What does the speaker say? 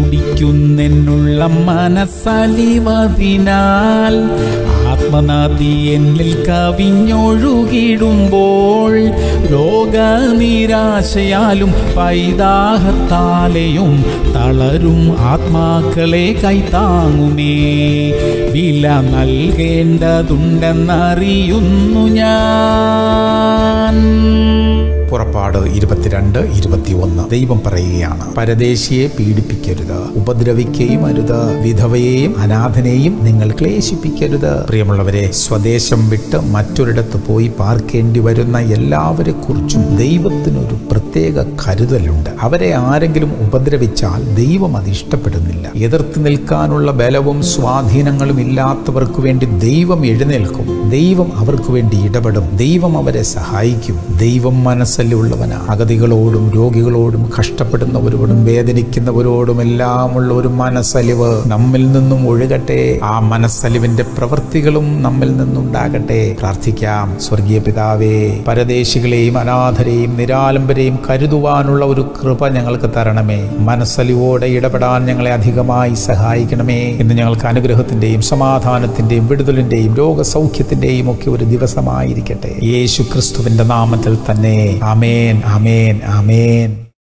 തുടിക്കുന്നെന്നുള്ള മനസ്സലിവതിനാൽ ആത്മനാദി എന്നിൽ കവിഞ്ഞൊഴുകിടുമ്പോൾ രോഗനിരാശയാലും പൈതാഹത്താലെയും തളരും ആത്മാക്കളെ കൈത്താങ്ങുമേ വില നൽകേണ്ടതുണ്ടെന്നറിയുന്നു ഞാൻ. പുറപ്പാട് ഇരുപത്തിരണ്ട് ഇരുപത്തിയൊന്ന്. ദൈവം പറയുകയാണ് പരദേശിയെ പീഡിപ്പിക്കരുത് ഉപദ്രവിക്കുകയും അരുത്. വിധവയെയും അനാഥനെയും നിങ്ങൾ ക്ലേശിപ്പിക്കരുത്. പ്രിയമുള്ളവരെ സ്വദേശം വിട്ട് മറ്റൊരിടത്ത് പോയി പാർക്കേണ്ടി വരുന്ന എല്ലാവരെ കുറിച്ചും ദൈവത്തിനൊരു പ്രത്യേക കരുതലുണ്ട്. അവരെ ആരെങ്കിലും ഉപദ്രവിച്ചാൽ ദൈവം അത് ഇഷ്ടപ്പെടുന്നില്ല. എതിർത്ത് നിൽക്കാനുള്ള ബലവും സ്വാധീനങ്ങളും ഇല്ലാത്തവർക്ക് വേണ്ടി ദൈവം എഴുന്നേൽക്കും. ദൈവം അവർക്ക് വേണ്ടി ഇടപെടും. ദൈവം അവരെ സഹായിക്കും. ദൈവം മനസ്സല്ലുള്ളവനാ അഗതികളോടും രോഗികളോടും കഷ്ടപ്പെടുന്നവരോടും വേദനിക്കുന്നവരോടും എല്ലാമുള്ള ഒരു മനസ്സലിവ് നമ്മിൽ നിന്നും ഒഴുകട്ടെ. ആ മനസ്സലിവിന്റെ പ്രവൃത്തികളും നമ്മിൽ നിന്നുണ്ടാകട്ടെ. പ്രാർത്ഥിക്കാം. സ്വർഗീയ പിതാവേ പരദേശികളെയും അനാഥരെയും നിരാലംബരെയും കരുതുവാനുള്ള ഒരു കൃപ ഞങ്ങൾക്ക് തരണമേ. മനസ്സലിവോടെ ഇടപെടാൻ ഞങ്ങളെ അധികമായി സഹായിക്കണമേ. ഇന്ന് ഞങ്ങൾക്ക് അനുഗ്രഹത്തിന്റെയും സമാധാനത്തിന്റെയും വിടുതലിന്റെയും രോഗസൗഖ്യത്തിന്റെയും ഒക്കെ ഒരു ദിവസമായിരിക്കട്ടെ. യേശു ക്രിസ്തുവിന്റെ നാമത്തിൽ തന്നെ. Amin, amin, amin.